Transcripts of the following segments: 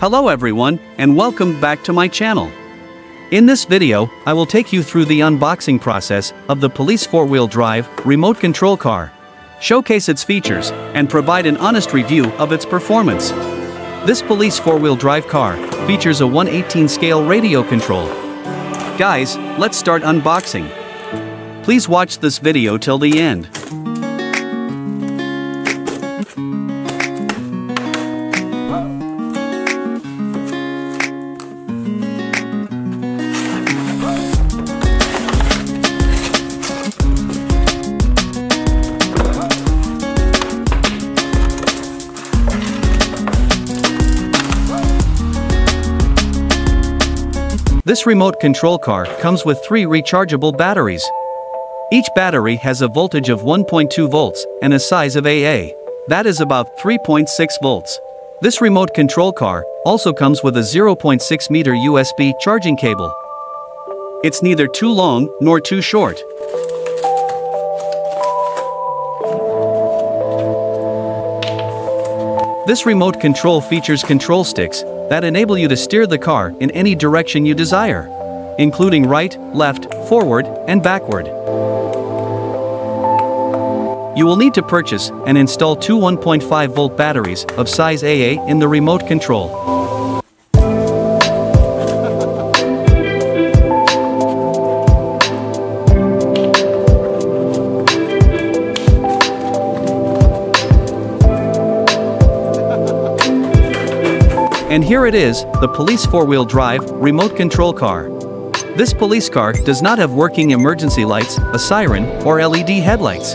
Hello everyone, and welcome back to my channel. In this video, I will take you through the unboxing process of the Police 4-wheel drive remote control car, showcase its features, and provide an honest review of its performance. This Police 4-wheel drive car features a 118 scale radio control. Guys, let's start unboxing. Please watch this video till the end. This remote control car comes with three rechargeable batteries. Each battery has a voltage of 1.2 volts and a size of AA. That is about 3.6 volts. This remote control car also comes with a 0.6 meter USB charging cable. It's neither too long nor too short. This remote control features control sticks that enable you to steer the car in any direction you desire, including right, left, forward, and backward. You will need to purchase and install two 1.5 volt batteries of size AA in the remote control. And here it is, the police four-wheel drive, remote control car. This police car does not have working emergency lights, a siren, or LED headlights.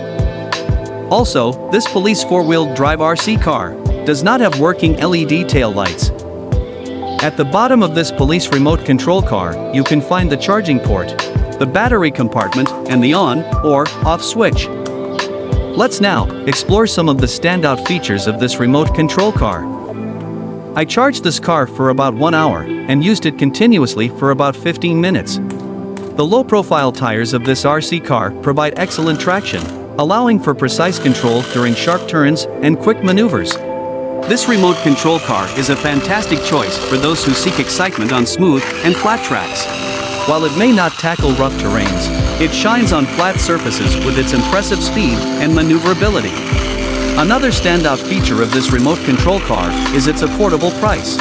Also, this police four-wheel drive RC car does not have working LED tail lights. At the bottom of this police remote control car, you can find the charging port, the battery compartment, and the on or off switch. Let's now explore some of the standout features of this remote control car. I charged this car for about one hour and used it continuously for about 15 minutes. The low-profile tires of this RC car provide excellent traction, allowing for precise control during sharp turns and quick maneuvers. This remote control car is a fantastic choice for those who seek excitement on smooth and flat tracks. While it may not tackle rough terrains, it shines on flat surfaces with its impressive speed and maneuverability. Another standout feature of this remote control car is its affordable price.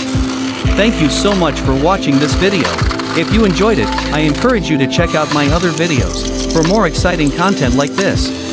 Thank you so much for watching this video. If you enjoyed it, I encourage you to check out my other videos for more exciting content like this.